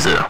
user.